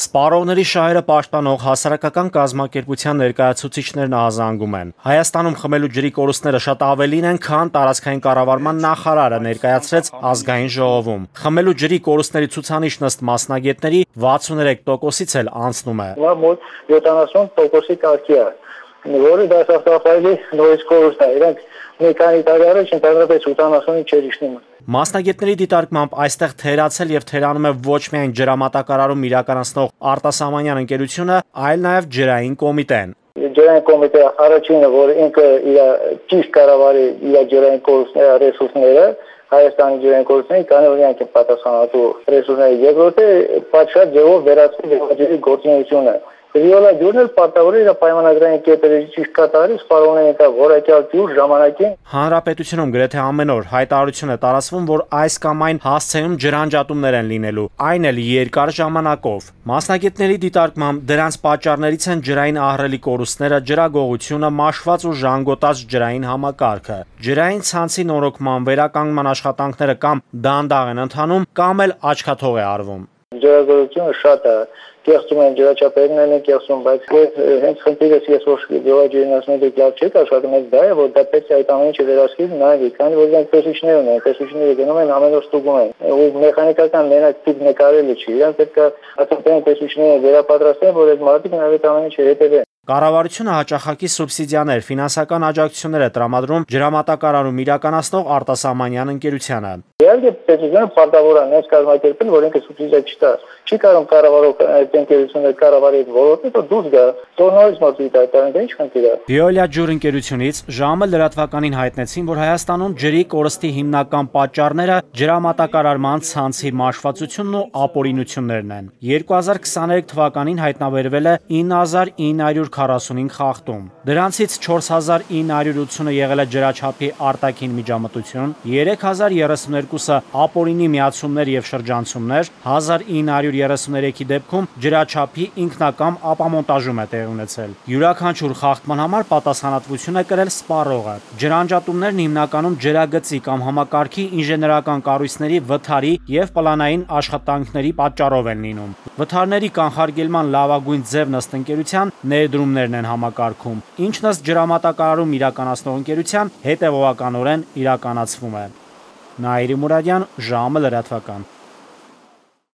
Սպառողների շահերը պաշտպանող հասարակական կազմակերպության ներկայացուցիչներն ահազանգում են։ Հայաստանում խմելու ջրի կորուստները շատ ավելին են, քան տարածքային կառավարման նախարարը ներկայացրեց ազգային ժողովում։ Խմելու ջրի կորուստների ցուցանիշն ըստ մասնագետների 63%-ից էլ անցնում է։ մոտ 70%-ի կարգի է, որը դասախտապայելի նորից կորուստ է։ Իրանք մի քանի տարի առաջ ընդհանրապես 80-ին չէր իջնում։ Մասնագետների դիտարկմամբ այստեղ թերացել եւ թերանում է ոչ միայն ջրամատակարարում իրականացնող Արտասամանյան ընկերությունը, այլ նաեւ ջրային կոմիտեն։ Ջրային կոմիտեը առաջինը, որ ինքը իր ճիշտ կառավարի իր ջրային կորուստները, ռեսուրսները, Հայաստանի ջրային կորուստների կանոնիակ են պատասխանատու ռեսուրսները։ Երկրորդը պատշաճ ձևով վերացնել ջրի գործունեությունը Ռիոլա ջուրն էլ պարտավոր է իր պայմանագրային կետերը ճիշտ կատարի, սպառողներին տա որակյալ ջուր ժամանակին։ Հանրապետությունում գրեթե ամեն օր հայտարարություն է տարածվում, որ այս կամ այն հասցեում ջրանջատումներ են լինելու, այն էլ երկար ժամանակով։ Մասնագետների դիտարկմամբ դրանց պատճառներից են ջրային ահռելի կորուստները, ջրագողությունը, մաշված ու ժանգոտած ջրային համակարգը։ Ջրային ցանցի նորոգման վերականգնման աշխատանքները կամ դանդաղ են ընթանում, կամ էլ աչքաթող է արվում։ Ջրագործությունը շատ է կեղծում են ջրաչափերն են կեղծում, բայց հենց խնդիրս ես որ եք լավ չէ, աշխատում եք դա է, որ դա պետք է այդ ամենը չվերացվի նայեք, քանի որ իրենք տեսուչներ ունեն, տեսուչները գնում են ամեն օր ստուգում են, ու մեխանիկական մենակ տիպ նկարելը չի, իրենք պետք է հատկապես տեսուչները վերապատրաստեն, որ այդ մարդիկ նաև ամենը չհետևեն։ Կառավարությունը հաճախակի սուբսիդիաներ, ֆինանսական աջակցություններ է տրամադրում ջրամատակարարում իրականացնող Արտասամանյան ընկերությանը։ Իհարկե պետությունը պարտավոր է այս կազմակերպել, որ ինքը սուբսիդիա չտա։ Չի կարող կառավարող այդ ընկերությունը կառավարի ոլորտը, դա դուրս գա։ Տոնորից մոտի դա դա ինչ խնդիր է։ Վիոլիա ջուր ընկերությունից ժամը լրատվականին հայտնեցին, որ Հայաստանում ջրի կորստի հիմնական պատճառները ջրամատակարարման ցանցի մաշվածությունն ու ապօրինություններն են։ 2023 թվականին հայտնաբերվել է 9945 խախտում։ Դրանցից 4980-ը եղել է ջրաչափի արտաքին միջամտություն, 3032-ը ապօրինի միացումներ եւ շրջանցումներ, 1933-ի դեպքում ջրաչափի ինքնակամ ապամոնտաժում է տեղի ունեցել։ Յուրաքանչյուր խախտման համար պատասխանատվություն է կրել սպառողը։ Ջրանջատումներն հիմնականում ջրագծի կամ համակարգի ինժեներական կառույցների վթարի եւ պլանային աշխատանքների պատճառով են լինում։ Վթարների կանխարգելման լավագույն ձևն ըստ ընկերության ներդրումներն են համակարգում, ինչն ըստ ջրամատակարարում իրականացնող ընկերության հետևողականորեն իրականացվում է։ Նաիրի Մուրադյան, ժամը լրատվական։